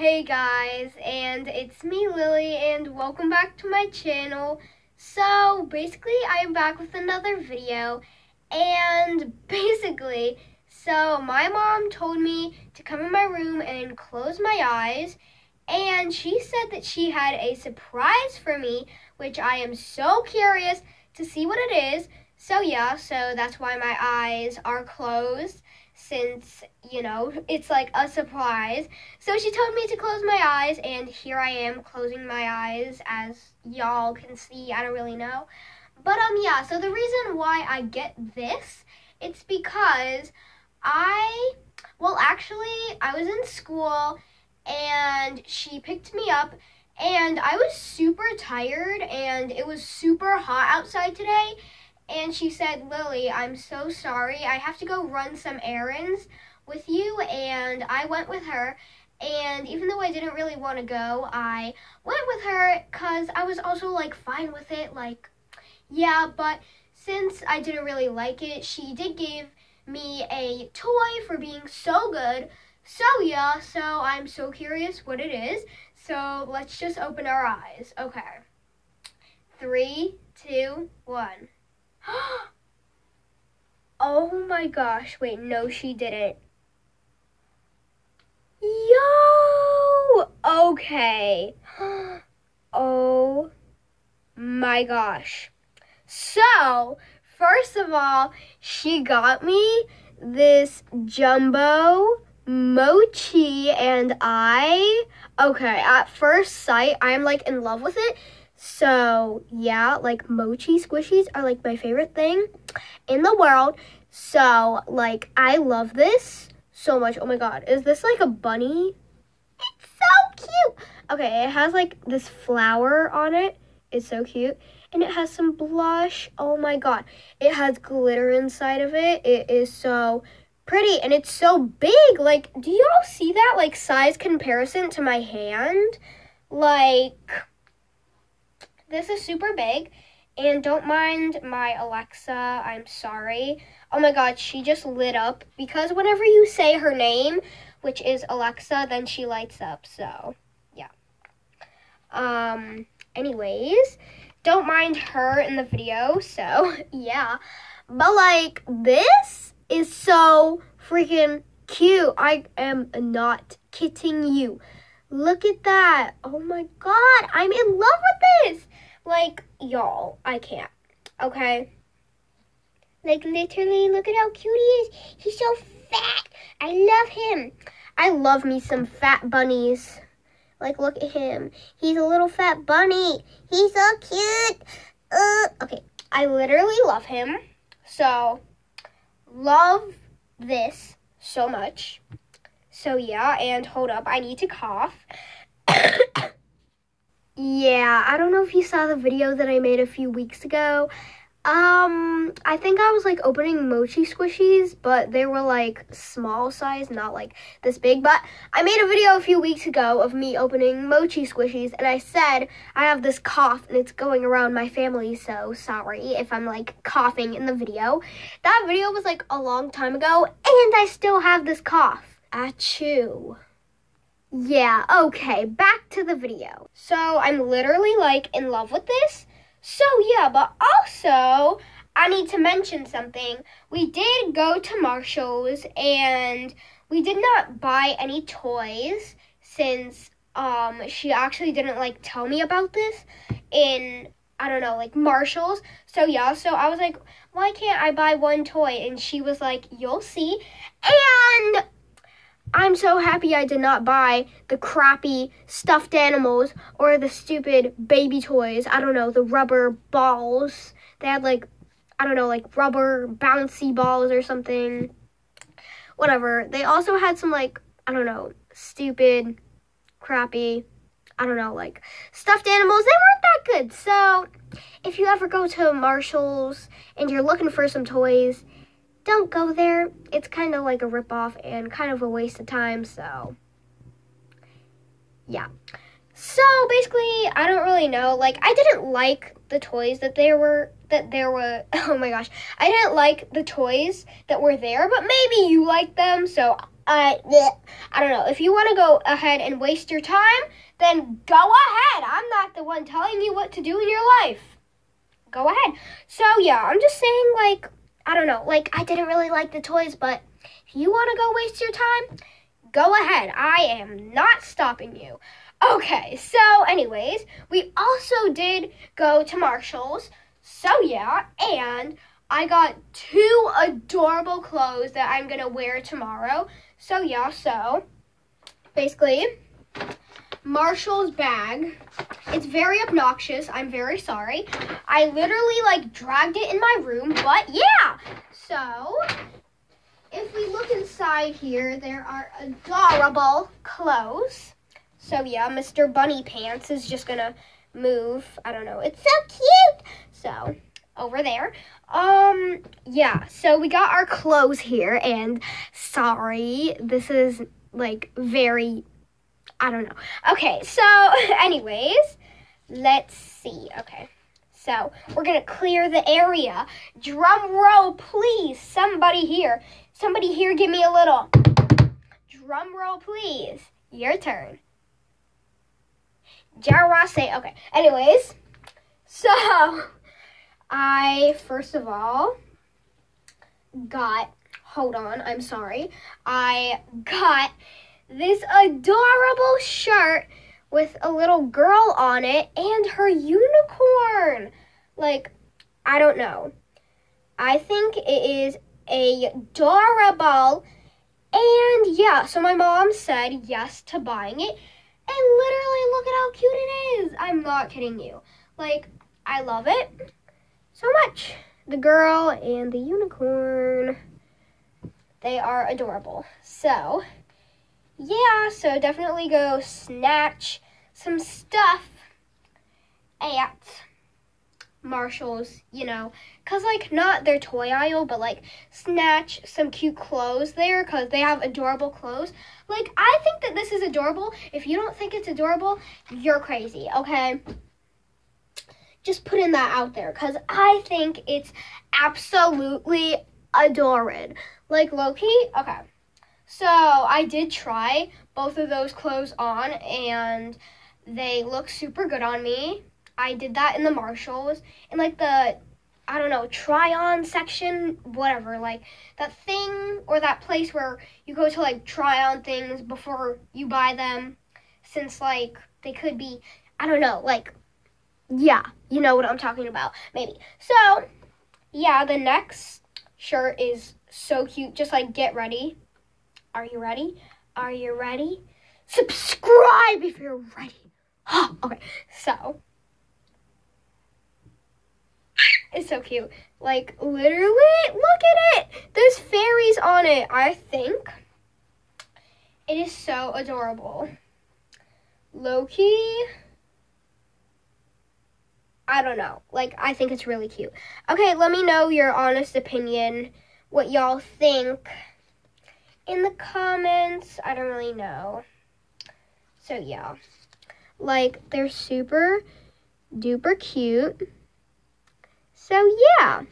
Hey guys, and it's me Lily, and welcome back to my channel. So basically, I am back with another video, and basically, so my mom told me to come in my room and close my eyes, and she said that she had a surprise for me, which I am so curious to see what it is. So yeah, so that's why my eyes are closed since, you know, it's like a surprise. So she told me to close my eyes, and here I am closing my eyes, as y'all can see. I don't really know. But, um, yeah, so the reason why I get this, it's because I, well, actually, I was in school, and she picked me up, and I was super tired, and it was super hot outside today, and she said, Lily, I'm so sorry. I have to go run some errands with you. And I went with her. And even though I didn't really want to go, I went with her because I was also like fine with it. Like, yeah, but since I didn't really like it, she did give me a toy for being so good. So, yeah, so I'm so curious what it is. So, let's just open our eyes. Okay. Three, two, one. oh my gosh. Wait, no, she didn't. Yo! Okay. Oh my gosh. So, first of all, she got me this jumbo mochi and I okay, at first sight, I'm like in love with it so, yeah, like mochi squishies are like my favorite thing in the world. So, like, I love this so much. Oh my god, is this like a bunny? It's so cute. Okay, it has like this flower on it. It's so cute. And it has some blush. Oh my god. It has glitter inside of it. It is so pretty and it's so big. Like, do y'all see that? Like, size comparison to my hand? Like, this is super big. And don't mind my Alexa, I'm sorry. Oh my god, she just lit up because whenever you say her name, which is Alexa, then she lights up. So, yeah. Um, anyways, don't mind her in the video. So, yeah. But like this is so freaking cute. I am not kidding you. Look at that. Oh my god, I'm in love with this. Like, y'all, I can't. Okay? Like, literally, look at how cute he is. He's so fat. I love him. I love me some fat bunnies. Like, look at him. He's a little fat bunny. He's so cute. Uh, okay, I literally love him. So, love this so much. So, yeah, and hold up. I need to cough. Yeah, I don't know if you saw the video that I made a few weeks ago. Um, I think I was like opening mochi squishies, but they were like small size, not like this big. But I made a video a few weeks ago of me opening mochi squishies, and I said I have this cough and it's going around my family, so sorry if I'm like coughing in the video. That video was like a long time ago, and I still have this cough. Achoo. Yeah, okay, back to the video. So I'm literally like in love with this. So yeah, but also I need to mention something. We did go to Marshall's and we did not buy any toys since um she actually didn't like tell me about this in I don't know, like Marshalls. So yeah, so I was like, why can't I buy one toy? And she was like, you'll see. And I'm so happy I did not buy the crappy stuffed animals or the stupid baby toys. I don't know, the rubber balls. They had like, I don't know, like rubber bouncy balls or something. Whatever. They also had some like, I don't know, stupid, crappy, I don't know, like stuffed animals. They weren't that good. So if you ever go to Marshall's and you're looking for some toys, don't go there. It's kind of like a ripoff and kind of a waste of time, so yeah. So basically, I don't really know. Like, I didn't like the toys that there were that there were. Oh my gosh, I didn't like the toys that were there, but maybe you like them. So uh, bleh, I don't know. If you want to go ahead and waste your time, then go ahead. I'm not the one telling you what to do in your life. Go ahead. So yeah, I'm just saying like I don't know. Like I didn't really like the toys, but if you want to go waste your time, go ahead. I am not stopping you. Okay, so anyways, we also did go to Marshall's. So yeah, and I got two adorable clothes that I'm going to wear tomorrow. So yeah, so basically Marshall's bag. Very obnoxious. I'm very sorry. I literally like dragged it in my room, but yeah. So, if we look inside here, there are adorable clothes. So yeah, Mr. Bunny Pants is just gonna move. I don't know. It's so cute. So, over there. Um, yeah, so we got our clothes here, and sorry, this is like very, I don't know. Okay, so, anyways, let's see. Okay, so we're gonna clear the area. Drum roll, please. Somebody here, somebody here, give me a little drum roll, please. Your turn. Jarwase. Okay, anyways, so. I, first of all, got, hold on, I'm sorry. I got this adorable shirt with a little girl on it and her unicorn. Like, I don't know. I think it is adorable. And yeah, so my mom said yes to buying it. And literally, look at how cute it is. I'm not kidding you. Like, I love it so much. The girl and the unicorn. They are adorable. So, yeah, so definitely go snatch some stuff at Marshall's, you know, because, like, not their toy aisle, but, like, snatch some cute clothes there because they have adorable clothes. Like, I think that this is adorable. If you don't think it's adorable, you're crazy, okay? just putting that out there because I think it's absolutely adored. Like low key, okay. So I did try both of those clothes on and they look super good on me. I did that in the Marshalls in like the I don't know, try on section, whatever, like that thing or that place where you go to like try on things before you buy them since like they could be I don't know, like yeah, you know what I'm talking about, maybe. So, yeah, the next shirt is so cute. Just like get ready. Are you ready? Are you ready? Subscribe if you're ready. okay, so it's so cute. Like literally, look at it. There's fairies on it. I think it is so adorable. low key. I don't know. Like, I think it's really cute. Okay, let me know your honest opinion, what y'all think in the comments. I don't really know. So, yeah. Like, they're super duper cute. So, yeah.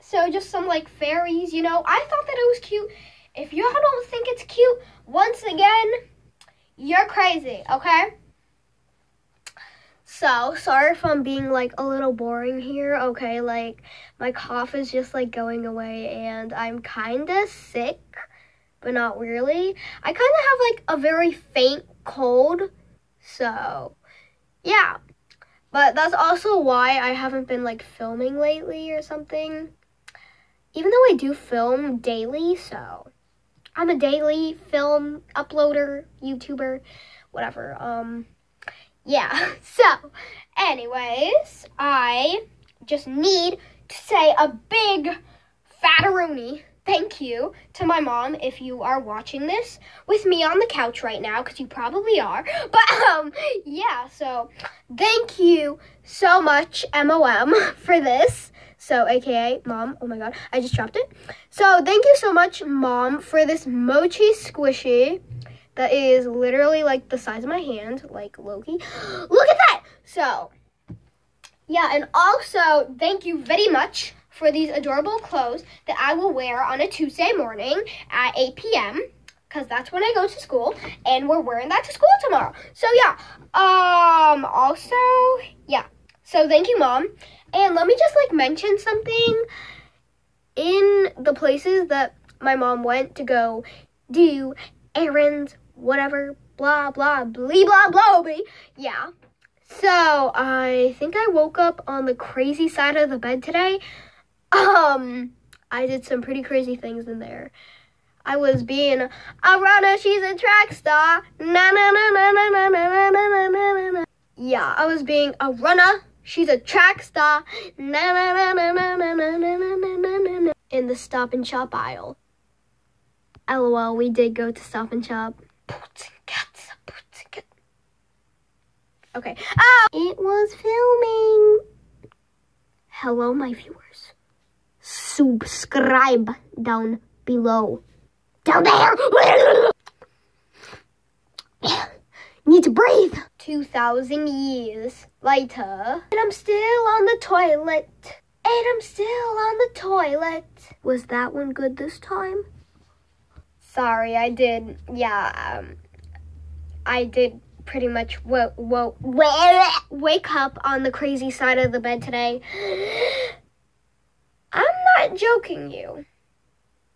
So, just some, like, fairies, you know. I thought that it was cute. If y'all don't think it's cute, once again, you're crazy, okay? So, sorry if I'm being like a little boring here, okay? Like, my cough is just like going away and I'm kind of sick, but not really. I kind of have like a very faint cold, so yeah. But that's also why I haven't been like filming lately or something. Even though I do film daily, so I'm a daily film uploader, YouTuber, whatever. Um, yeah. So, anyways, I just need to say a big fataroonie thank you to my mom if you are watching this with me on the couch right now because you probably are. But um yeah so thank you so much mom for this. So aka mom oh my god i just dropped it. So thank you so much mom for this mochi squishy that is literally like the size of my hand, like low key. Look at that! So, yeah, and also thank you very much for these adorable clothes that I will wear on a Tuesday morning at 8 p.m. because that's when I go to school, and we're wearing that to school tomorrow. So yeah. Um. Also, yeah. So thank you, mom. And let me just like mention something. In the places that my mom went to go do errands, whatever, blah blah blee blah blah blee. Yeah. So I think I woke up on the crazy side of the bed today. Um, I did some pretty crazy things in there. I was being a runner, she's a track star. Na na na na na na na na na na na. Yeah, I was being a runner, she's a track star. Na na na na na na na na na na na na. In the Stop and Shop aisle. LOL, we did go to Stop and Shop. Okay. Oh, it was filming. Hello, my viewers. Subscribe down below. Down there. Need to breathe. 2,000 years later. And I'm still on the toilet. And I'm still on the toilet. Was that one good this time? Sorry, I did. Yeah, um, I did pretty much wo- wo- wake up on the crazy side of the bed today. I'm not joking you.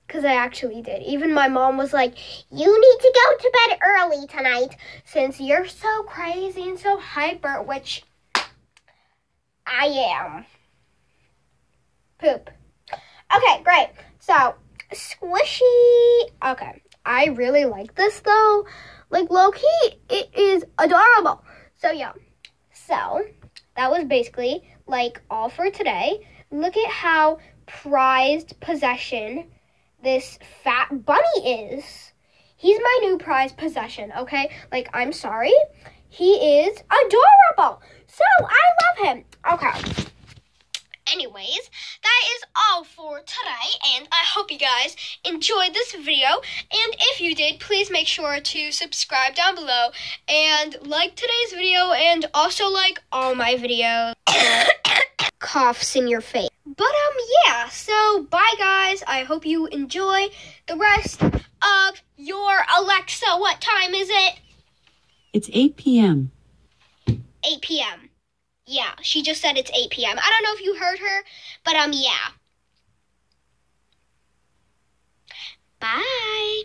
Because I actually did. Even my mom was like, You need to go to bed early tonight since you're so crazy and so hyper, which I am. Poop. Okay, great. So, squishy. Okay. I really like this though. Like low key, it is adorable. So yeah. So that was basically like all for today. Look at how prized possession this fat bunny is. He's my new prized possession, okay? Like, I'm sorry. He is adorable. So I love him. Okay anyways, that is all for today, and I hope you guys enjoyed this video. And if you did, please make sure to subscribe down below and like today's video, and also like all my videos. Coughs in your face. But um, yeah. So bye, guys. I hope you enjoy the rest of your Alexa. What time is it? It's 8 p.m. 8 p.m. Yeah, she just said it's 8 p.m. I don't know if you heard her, but um, yeah. Bye.